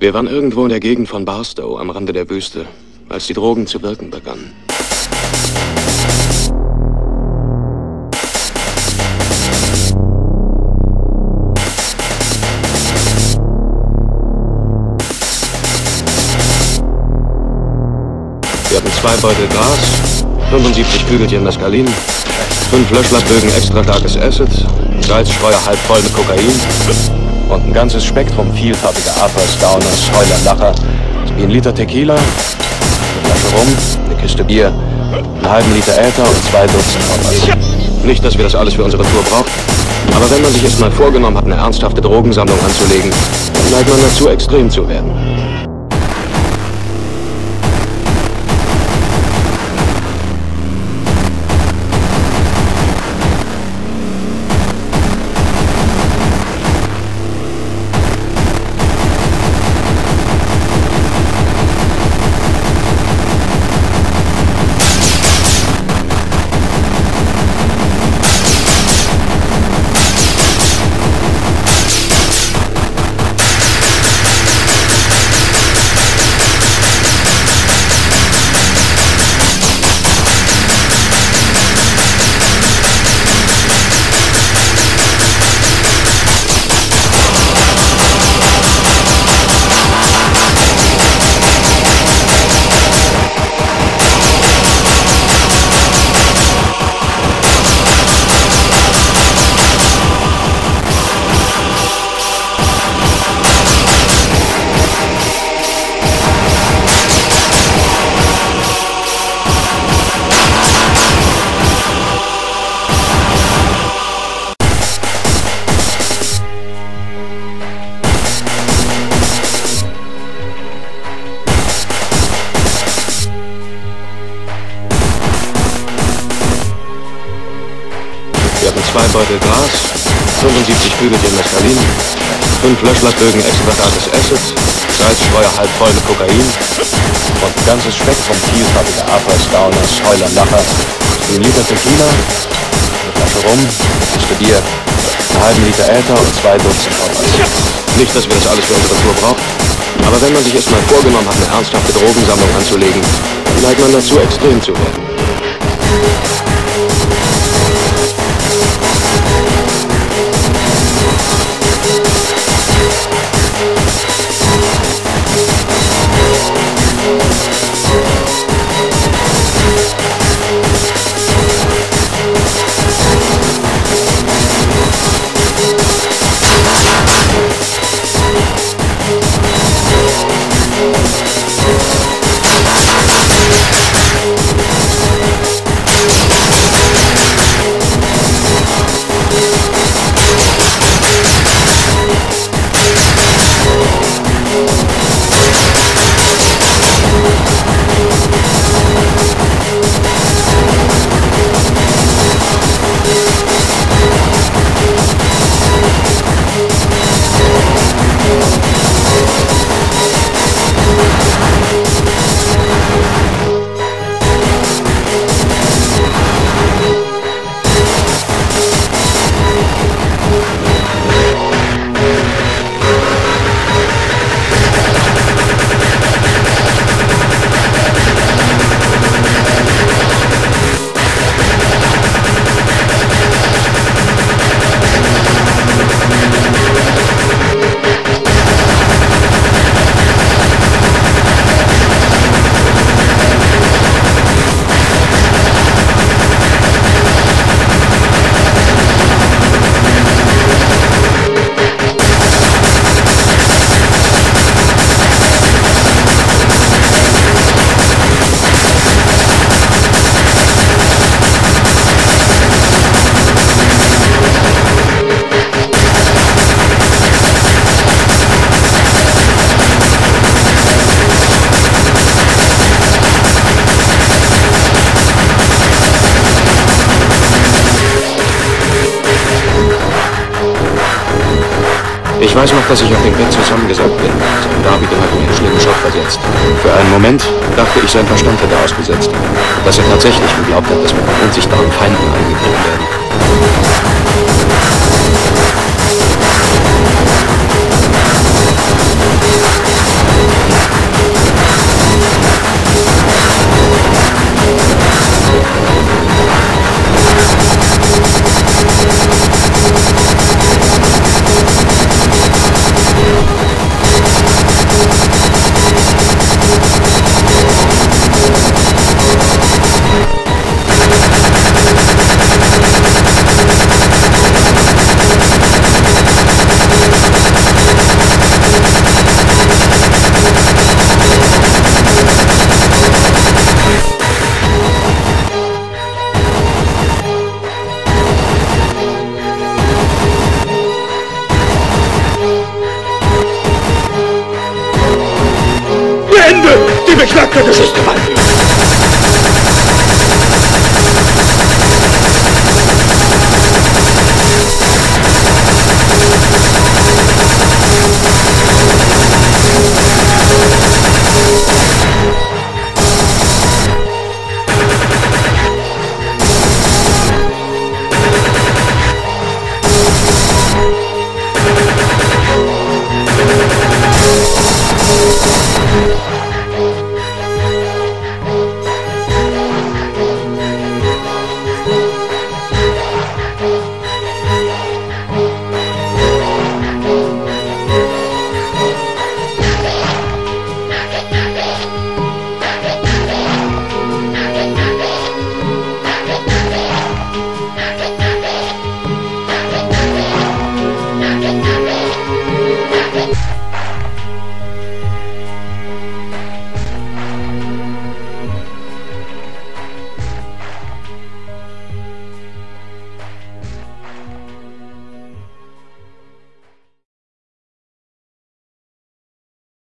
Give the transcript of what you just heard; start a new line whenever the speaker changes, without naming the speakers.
Wir waren irgendwo in der Gegend von Barstow am Rande der Wüste, als die Drogen zu wirken begannen. Wir hatten zwei Beutel Gras, 75 Kügelchen Mescalin, fünf Löschlappbögen extra starkes Acid, Salzstreuer halb voll mit Kokain und ein ganzes Spektrum vielfarbiger Uppers, Downers, Heuler, Lacher, sowie ein Liter Tequila, eine Flasche Rum, eine Kiste Bier, einen halben Liter Äther und zwei Dutzend Hoppers. Nicht, dass wir das alles für unsere Tour brauchen, aber wenn man sich es mal vorgenommen hat, eine ernsthafte Drogensammlung anzulegen, dann neigt man dazu, extrem zu werden. Hatten zwei Beutel Gras, 75 Kügelchen Mescalin, fünf Löschlappbögen extra starkes Acid, Salzstreuer halb voll mit Kokain und ein ganzes Spektrum vielfarbiger Uppers, Downers, Heuler, Lacher, ein Liter Tequila, eine Flasche Rum, Kiste Bier, einen halben Liter Äther und zwei Dutzend Hoppers. Nicht, dass wir das alles für unsere Tour brauchen, aber wenn man sich es mal vorgenommen hat, eine ernsthafte Drogensammlung anzulegen, dann neigt man dazu, extrem zu werden. Weiß noch, dass ich auf dem Bett zusammengesackt bin. Sein Darbietung hat mir einen schlimmen Schock versetzt. Für einen Moment dachte ich, sein Verstand hätte ausgesetzt. Dass er tatsächlich geglaubt hat, dass wir von unsichtbaren Feinden angegriffen werden.
Die Beknackte, das ist Gewalt!